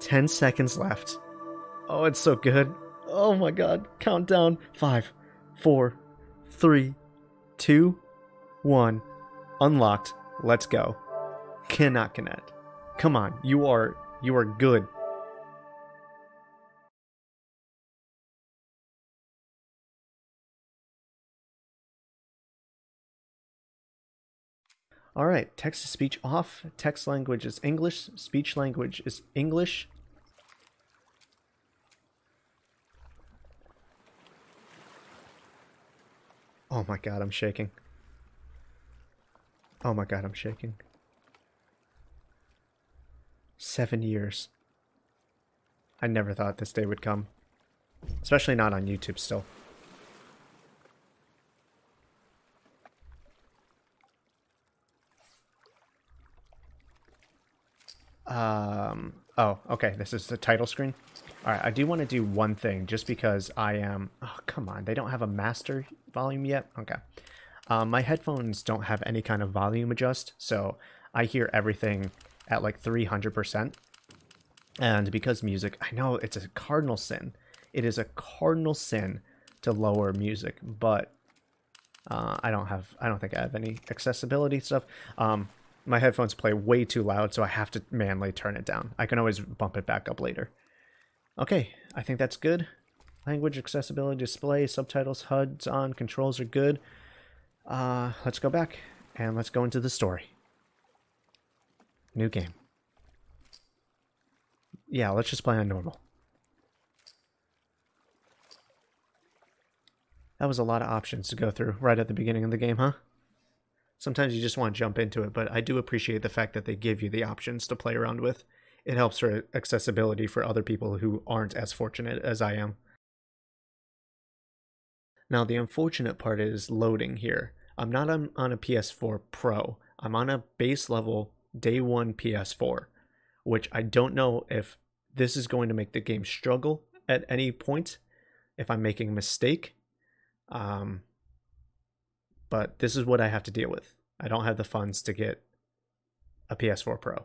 10 seconds left. Oh, it's so good. Oh my god. Countdown. Five, four, three, two, one. Unlocked. Let's go. Cannot connect. Come on. You are you are good. All right, text to speech off. Text language is English. Speech language is English. Oh my god, I'm shaking. Oh my god, I'm shaking. Seven years. I never thought this day would come. Especially not on YouTube still. Um, oh, okay, this is the title screen. Alright, I do want to do one thing, just because I am... Oh, come on, they don't have a master volume yet? Okay. Um, my headphones don't have any kind of volume adjust, so I hear everything at like 300%. And because music, I know it's a cardinal sin. It is a cardinal sin to lower music, but uh, I don't have, I don't think I have any accessibility stuff. Um, my headphones play way too loud, so I have to manually turn it down. I can always bump it back up later. Okay, I think that's good. Language, accessibility, display, subtitles, HUDs on, controls are good. Uh, let's go back and let's go into the story. New game. Yeah, let's just play on normal. That was a lot of options to go through right at the beginning of the game, huh? Sometimes you just want to jump into it, but I do appreciate the fact that they give you the options to play around with. It helps for accessibility for other people who aren't as fortunate as I am. Now, the unfortunate part is loading here. I'm not on, on a PS4 Pro. I'm on a base level day one PS4, which I don't know if this is going to make the game struggle at any point, if I'm making a mistake. Um, but this is what I have to deal with. I don't have the funds to get a PS4 Pro.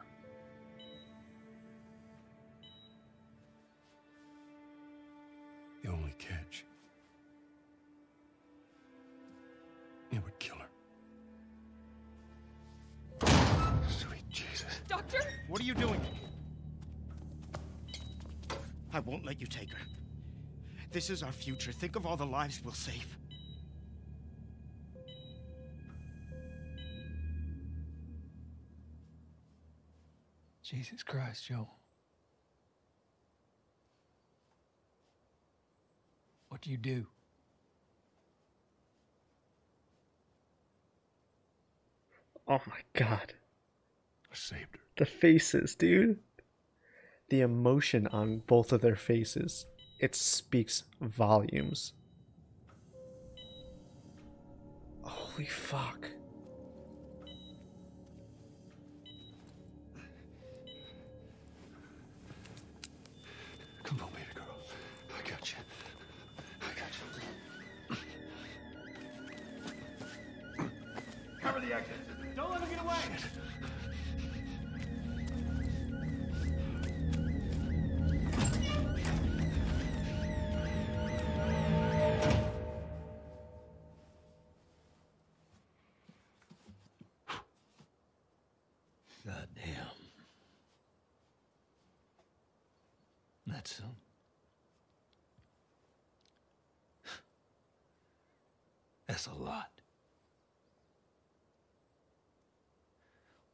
Catch. It would kill her. Sweet Jesus. Doctor? What are you doing? I won't let you take her. This is our future. Think of all the lives we'll save. Jesus Christ, Joel. What you do? Oh my god. I saved her. The faces, dude. The emotion on both of their faces. It speaks volumes. Holy fuck. Don't let him get away! God. That's. That's a lot.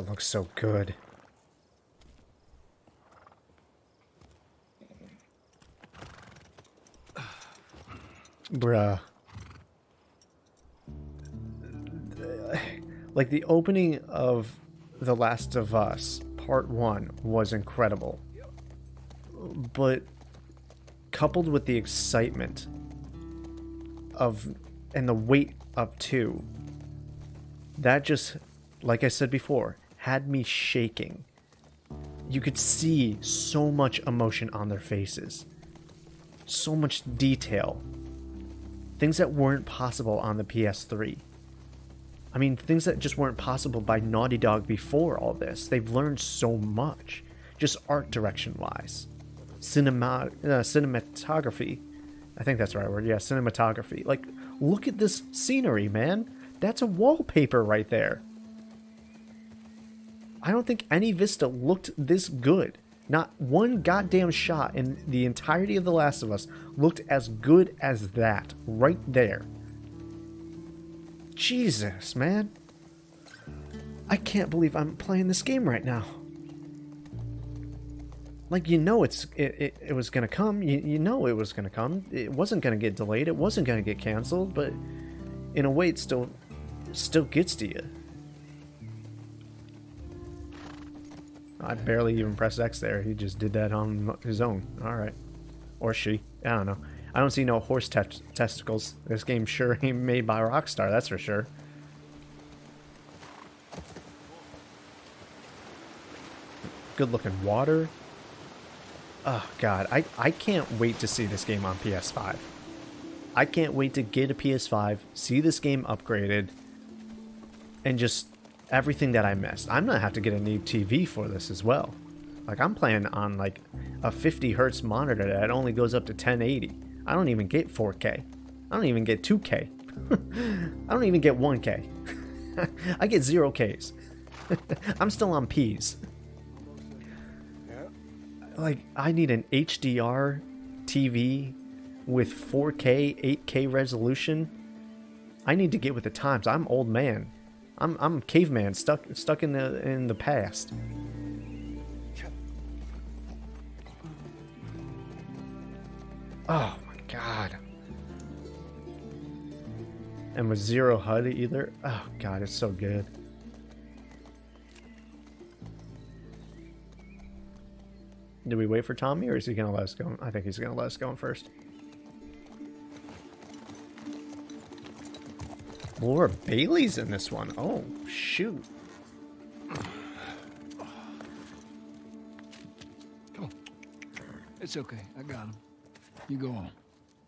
It looks so good. Bruh. Like the opening of The Last of Us Part 1 was incredible. But coupled with the excitement of and the weight of 2 that just like i said before had me shaking. You could see so much emotion on their faces. So much detail. Things that weren't possible on the ps3 i mean things that just weren't possible by naughty dog before all this. They've learned so much just art direction wise cinema uh, cinematography. I think that's the right word. Yeah cinematography. Like look at this scenery man. That's a wallpaper right there. I don't think any Vista looked this good. Not one goddamn shot in the entirety of The Last of Us looked as good as that right there. Jesus, man. I can't believe I'm playing this game right now. Like you know it's it, it, it was gonna come. You, you know it was gonna come. It wasn't gonna get delayed. It wasn't gonna get canceled, but in a way it still still gets to you. I barely even pressed X there. He just did that on his own. All right. Or she. I don't know. I don't see no horse te- testicles. This game sure ain't made by Rockstar, that's for sure. Good looking water. Oh, God. I, I can't wait to see this game on PS5. I can't wait to get a PS5, see this game upgraded, and just everything that I missed. I'm gonna have to get a new TV for this as well. Like I'm playing on like a 50 hertz monitor that only goes up to 1080. I don't even get 4K. I don't even get 2K. I don't even get 1K. I get zero Ks. I'm still on Ps. Like I need an HDR TV with 4K, 8K resolution. I need to get with the times. I'm old man. I'm I'm caveman stuck stuck in the in the past. Oh my god. And with zero HUD either. Oh god, it's so good. Do we wait for Tommy or is he gonna let us go? I think he's gonna let us go first. Laura Bailey's in this one. Oh, shoot. Come on. It's okay. I got him. You go on.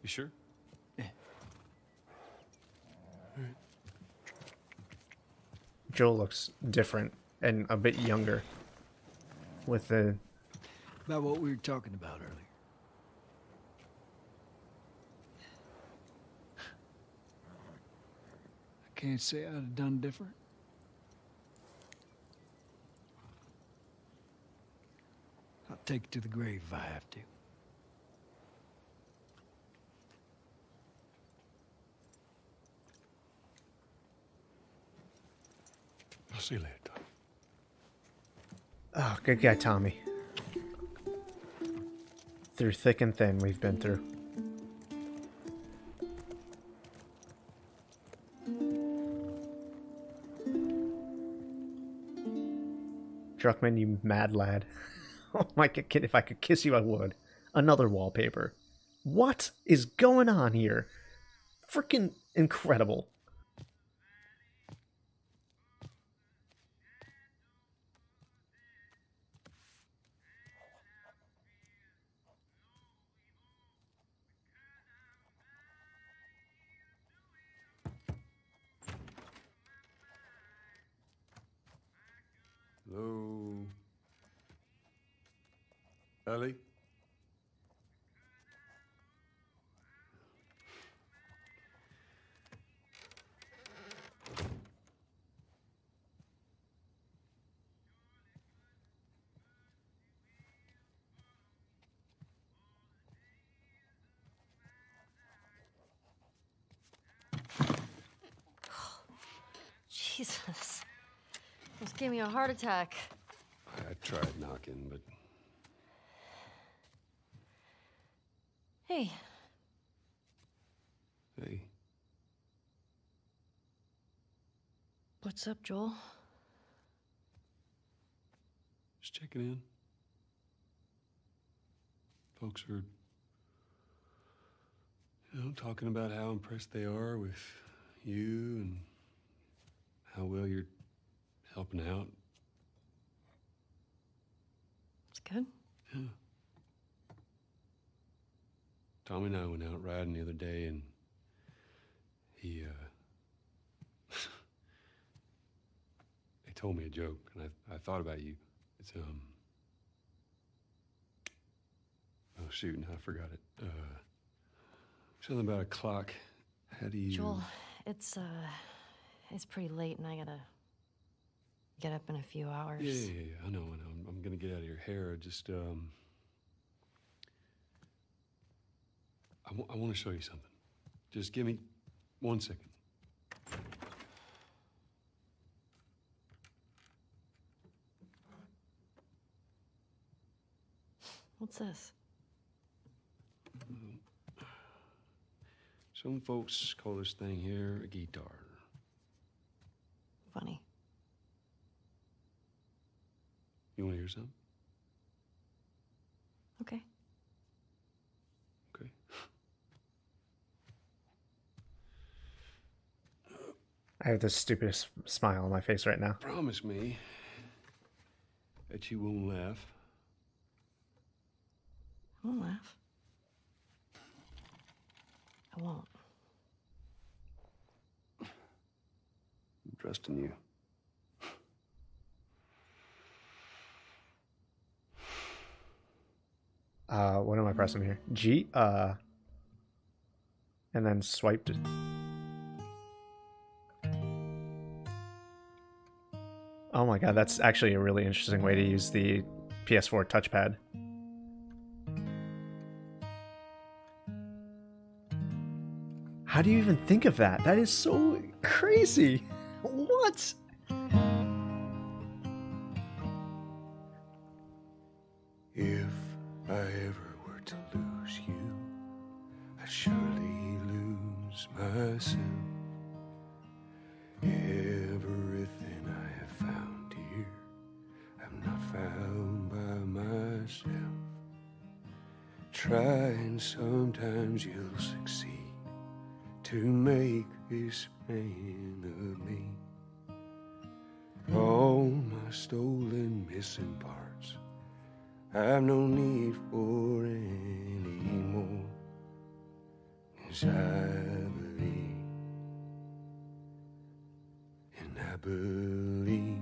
You sure? Yeah. Joel looks different and a bit younger with the About what we were talking about earlier. Can't say I'd have done different. I'll take it to the grave if I have to. I'll see you later, Tom. Oh, good guy, Tommy. Through thick and thin, we've been through. Druckman, you mad lad. Oh my kid, if I could kiss you, I would. Another wallpaper. What is going on here? Freaking incredible. Ellie? Jesus. Almost gave me a heart attack. I tried knocking, but Hey, hey, what's up, Joel? just checking in. Folks are, you know, talking about how impressed they are with you and how well you're helping out. It's good. Yeah. Tommy and I went out riding the other day, and he, uh, he told me a joke, and I, I thought about you. It's, um, oh, shoot, I forgot it. Uh, something about a clock. How do you. Joel, it's, uh, it's pretty late and I gotta get up in a few hours. Yeah, yeah, yeah, I know, I know. I'm, I'm gonna get out of your hair. Just, um, I want to show you something. Just give me one second. What's this? Some folks call this thing here a guitar. Funny. You want to hear something? Okay. Okay. I have the stupidest smile on my face right now. Promise me that you won't laugh. I won't laugh. I won't. I'm trusting you. Uh, what am I pressing here? G, uh, and then swiped it. Oh my god, that's actually a really interesting way to use the PS4 touchpad. How do you even think of that? That is so crazy. What? If I ever were to lose you, I'd surely lose myself. Try and sometimes you'll succeed to make this man of me. All my stolen missing parts. I've no need for any more. Cause I believe, and I believe,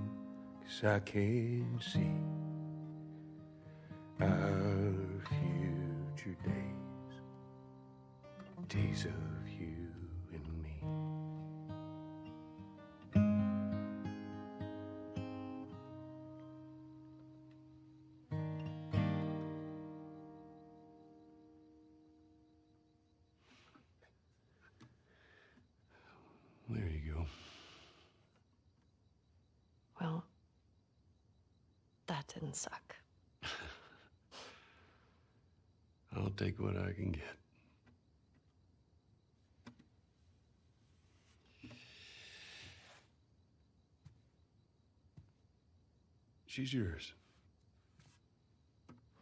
cause I can see. our future days, days of you and me. There you go. Well, that didn't suck. I'll take what I can get. She's yours.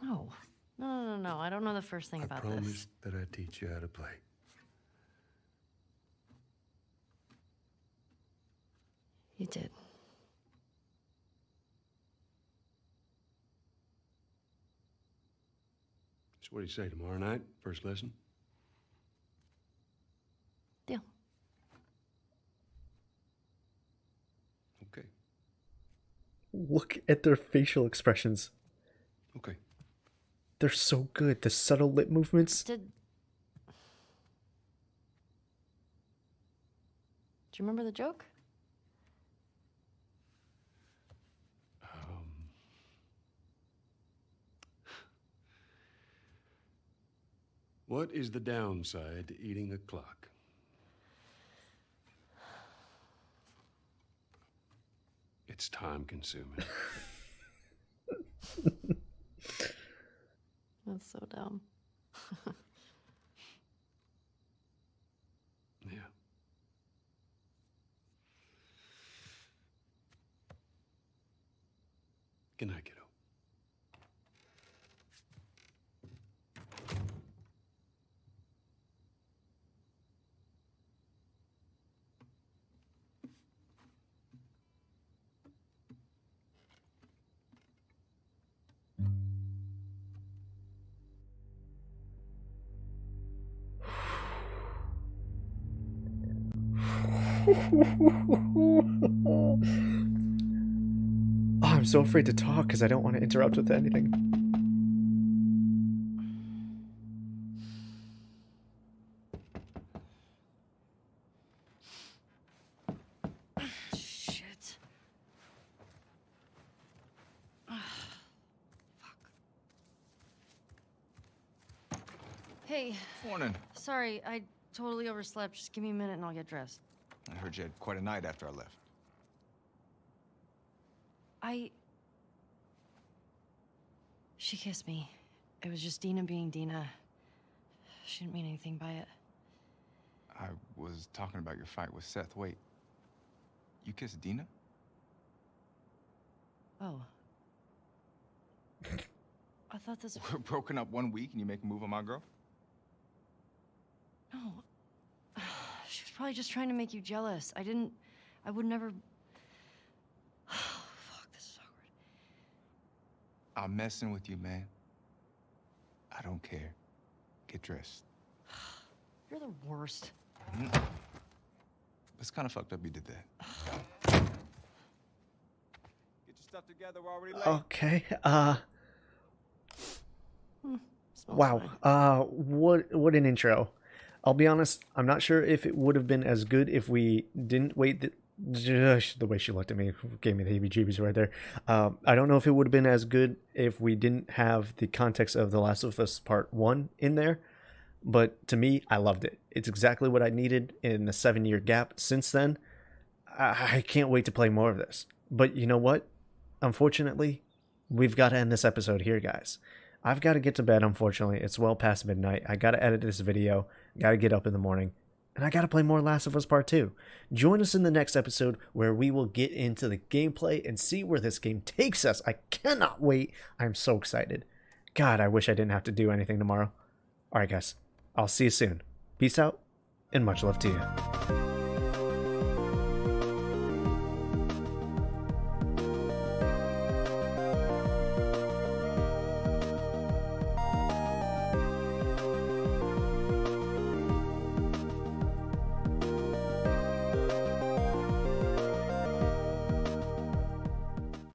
No. No, no, no, no. I don't know the first thing I about promise this. that I teach you how to play. You did. So what do you say tomorrow night? First lesson? Deal. Okay. Look at their facial expressions. Okay. They're so good. The subtle lip movements. Did. Do you remember the joke? What is the downside to eating a clock? It's time consuming. That's so dumb. yeah. Good night, kiddo. Oh, I'm so afraid to talk because I don't want to interrupt with anything. Shit. Ah, fuck. Hey, Morning. sorry, I totally overslept. Just give me a minute and I'll get dressed. I heard you had quite a night after I left. I. She kissed me. It was just Dina being Dina. She didn't mean anything by it. I was talking about your fight with Seth. Wait. You kissed Dina? Oh. I thought this. We're broken up one week and you make a move on my girl? No. She was probably just trying to make you jealous. I didn't. I would never. Fuck, this is awkward. I'm messing with you, man. I don't care. Get dressed. You're the worst. It's kind of fucked up you did that. Get your stuff together. We're already late. Okay. Uh. Smells Wow. fine. Uh. What? What an intro. I'll be honest. I'm not sure if it would have been as good if we didn't wait. The, the way she looked at me gave me the heebie-jeebies right there. Um, I don't know if it would have been as good if we didn't have the context of The Last of Us Part One in there. But to me, I loved it. It's exactly what I needed in the seven-year gap since then. I, I can't wait to play more of this. But you know what? Unfortunately, we've got to end this episode here, guys. I've got to get to bed, unfortunately. It's well past midnight. I got to edit this video, got to get up in the morning, and I got to play more Last of Us Part 2. Join us in the next episode where we will get into the gameplay and see where this game takes us. I cannot wait. I'm so excited. God, I wish I didn't have to do anything tomorrow. All right, guys. I'll see you soon. Peace out, and much love to you.